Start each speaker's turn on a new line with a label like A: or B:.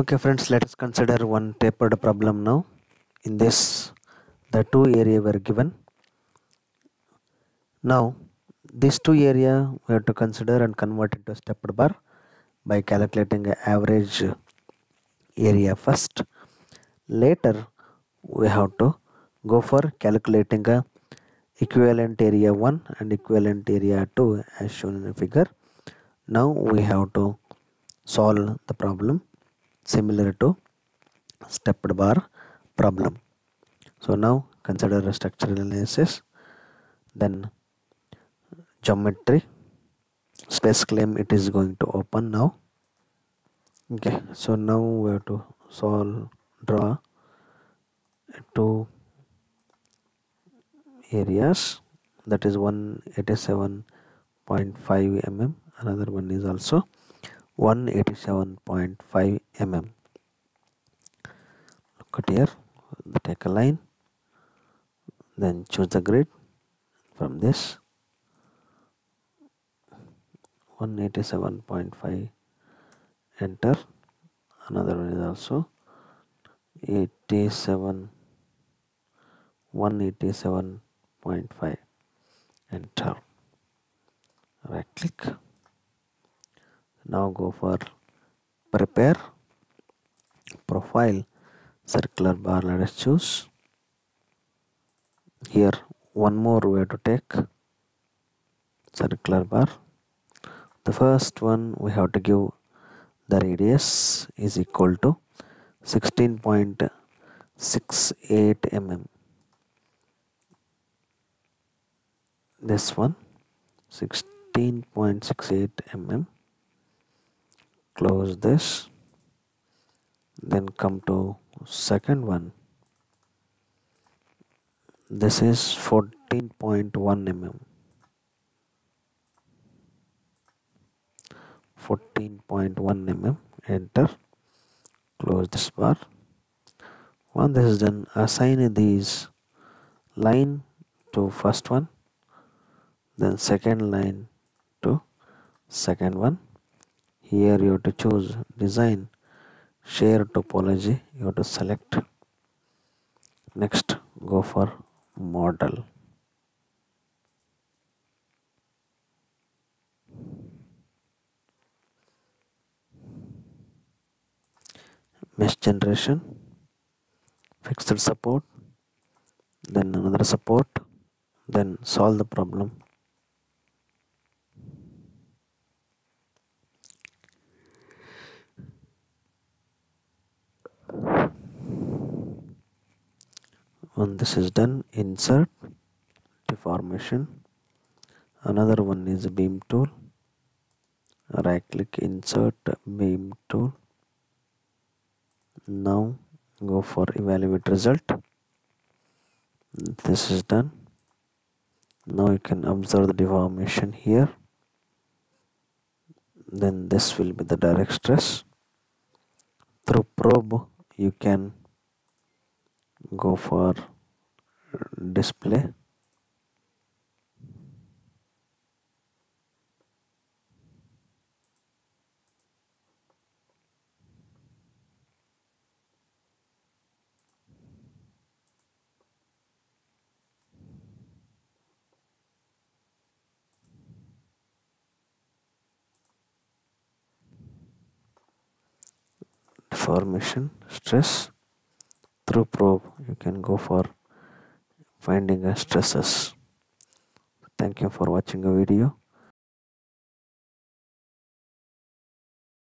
A: Okay friends, let us consider one tapered problem now. In this, the two area were given. Now, these two area we have to consider and convert it into stepped bar by calculating the average area first. Later, we have to go for calculating a equivalent area 1 and equivalent area 2 as shown in the figure. Now we have to solve the problem similar to stepped bar problem. So now consider a structural analysis, then geometry, SpaceClaim it is going to open now. Okay, so now we have to solve, draw two areas that is 187.5 mm another one is also 187.5 mm look at here. Take a line. Then choose the grid from this. 187.5 enter. Another one is also 87 187.5 enter. Right click now go for prepare profile circular bar let us choose. Here one more way to take circular bar. The first one we have to give the radius is equal to 16.68 mm. This one 16.68 mm close this then come to second one. This is 14.1 mm. 14.1 mm enter close this bar. Once this is done. Assign these line to first one then second line to second one here you have to choose design share topology you have to select. Next go for model. Mesh generation fixed support then another support then solve the problem when this is done insert deformation. Another one is beam tool. Right click insert beam tool. Now go for evaluate result. This is done. Now you can observe the deformation here. Then this will be the direct stress. Through probe you can go for display. Deformation stress through probe you can go for finding a stresses. Thank you for watching a video